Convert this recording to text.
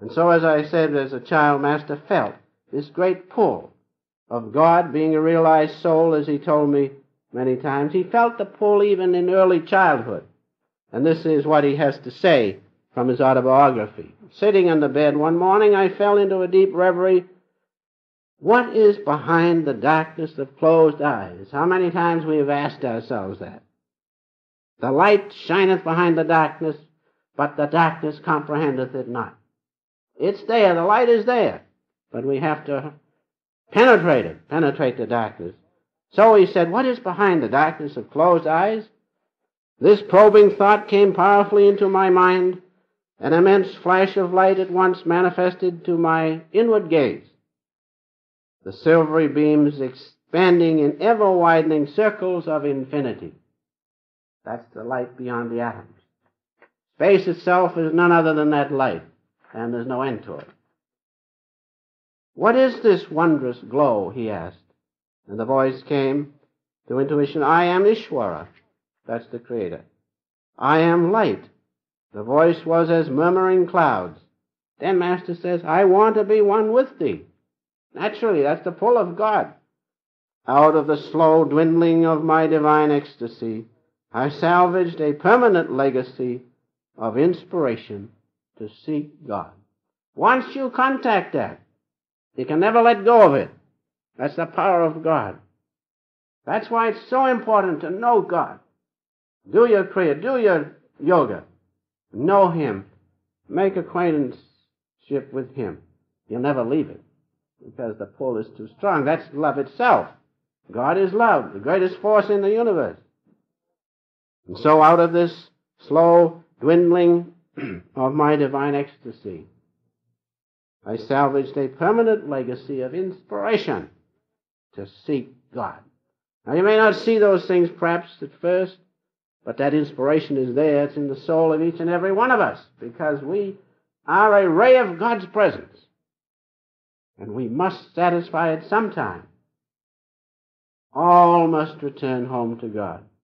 And so, as I said, as a child, Master felt this great pull of God being a realized soul, as he told me many times. He felt the pull even in early childhood. And this is what he has to say from his autobiography. Sitting on the bed one morning, I fell into a deep reverie. What is behind the darkness of closed eyes? How many times we have asked ourselves that? The light shineth behind the darkness, but the darkness comprehendeth it not. It's there, the light is there, but we have to penetrate it, penetrate the darkness. So he said, What is behind the darkness of closed eyes? This probing thought came powerfully into my mind. An immense flash of light at once manifested to my inward gaze. The silvery beams expanding in ever widening circles of infinity. That's the light beyond the atoms. Space itself is none other than that light, and there's no end to it. What is this wondrous glow? he asked. And the voice came to intuition I am Ishwara. That's the Creator. I am light. The voice was as murmuring clouds. Then Master says, I want to be one with thee. Naturally, that's the pull of God. Out of the slow dwindling of my divine ecstasy, I salvaged a permanent legacy of inspiration to seek God. Once you contact that, you can never let go of it. That's the power of God. That's why it's so important to know God. Do your prayer, do your yoga. Know Him. Make acquaintanceship with Him. You'll never leave it because the pull is too strong. That's love itself. God is love, the greatest force in the universe. And so out of this slow dwindling of my divine ecstasy, I salvaged a permanent legacy of inspiration to seek God. Now, you may not see those things perhaps at first, but that inspiration is there. It's in the soul of each and every one of us because we are a ray of God's presence. And we must satisfy it sometime. All must return home to God.